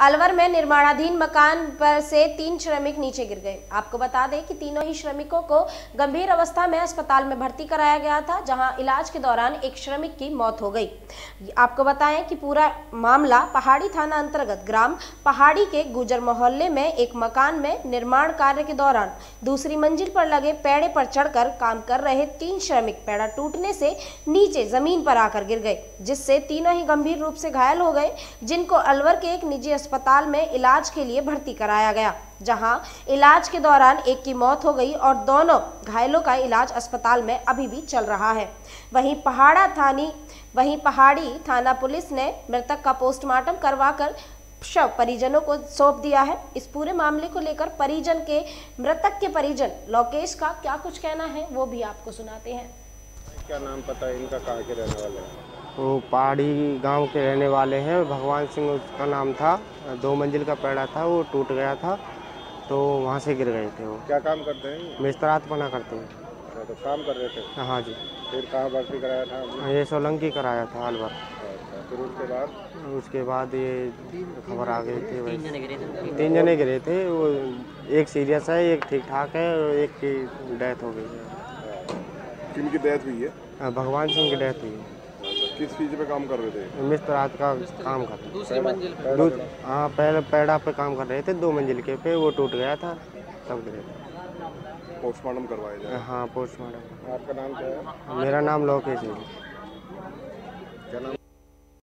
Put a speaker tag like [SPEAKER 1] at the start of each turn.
[SPEAKER 1] अलवर में निर्माणाधीन मकान पर से तीन श्रमिक नीचे गिर गए। आपको बता दें कि तीनों ही श्रमिकों को गंभीर अवस्था में अस्पताल में भर्ती कराया गया था, जहाँ इलाज के दौरान एक श्रमिक की मौत हो गई। आपको बताएँ कि पूरा मामला पहाड़ी थाना अंतर्गत ग्राम पहाड़ी के गुजर मोहल्ले में एक मकान में निर्माण कार्य के दौरान दूसरी मंजिल पर लगे पेड़े पर चढ़कर काम कर रहे तीन श्रमिक पेड़ा टूटने से नीचे ज़मीन पर आकर गिर गए, जिससे तीनों ही गंभीर रूप से घायल हो गए, जिनको अलवर के एक निजी अस्पताल में इलाज के लिए भर्ती कराया गया, जहाँ इलाज के दौरान एक की मौत हो गई और दोनों घायलों का इलाज अस्पताल में अभी भी चल रहा है। वहीं पहाड़ा थानी, वहीं पहाड़ी थाना पुलिस ने मृतक का पोस्टमार्टम करवाकर शव परिजनों को सौंप दिया है। इस पूरे मामले को लेकर परिजन के, मृतक के परिजन, लोकेश का क्या कुछ कहना है, वो भी आपको सुनाते हैं।
[SPEAKER 2] क्या नाम पता है? इनका कहाँ के रहने वाले हैं?
[SPEAKER 3] वो पहाड़ी गाँव के रहने वाले हैं। भगवान सिंह उसका नाम था। दो मंजिल का पेड़ा था वो टूट गया था तो वहाँ से गिर गए थे वो।
[SPEAKER 2] क्या काम करते हैं?
[SPEAKER 3] मिस्तरात बना करते हैं।
[SPEAKER 2] अच्छा, तो काम कर रहे थे?
[SPEAKER 3] हाँ जी।
[SPEAKER 2] फिर कहाँ भर्ती कराया था
[SPEAKER 3] ये सोलंकी कराया था अलवर
[SPEAKER 2] अच्छा, फिर उसके बाद?
[SPEAKER 3] उसके बाद ये खबर आ गई थी तीन जने गिरे थे तीन जने गिरे थे वो एक सीरियस है एक ठीक ठाक है और एक की डेथ हो गई है।
[SPEAKER 2] किनकी डेथ हुई है?
[SPEAKER 3] हाँ, भगवान सिंह की डेथ हुई है।
[SPEAKER 2] किस चीज़ पे काम कर रहे थे?
[SPEAKER 3] मिस्तरात का काम कर रहे
[SPEAKER 2] दूसरी मंजिल
[SPEAKER 3] दूध हाँ पहले पेड़ा पे काम कर रहे थे दो मंजिल के पे वो टूट गया था तब गिरे थे।
[SPEAKER 2] पोस्टमार्टम करवाया जाए।
[SPEAKER 3] हाँ पोस्टमार्टम
[SPEAKER 2] आपका नाम क्या है?
[SPEAKER 3] मेरा नाम लोकेश है।
[SPEAKER 2] क्या नाम?